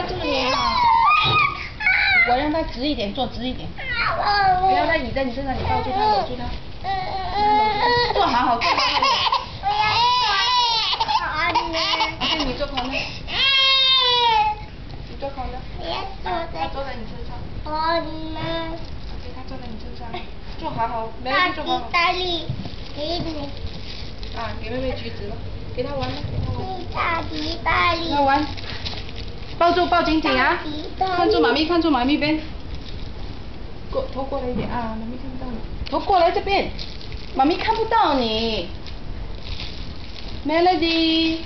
不要住你啊！我让他直一点，坐直一点。不要他倚在你身上，你抱住他，搂住他。坐好好，坐好好。OK，你坐旁边。你坐旁边。他坐在你身上。OK，他坐在你身上。坐好好，没问题，坐好好。大力，给你。啊，给妹妹橘子了，给她玩吧，给她玩。大吉大利。给她玩。抱住，抱紧紧啊！看住妈咪，看住妈咪边。过头过来一点啊，妈咪看不到你。头过来这边，妈咪看不到你。Melody。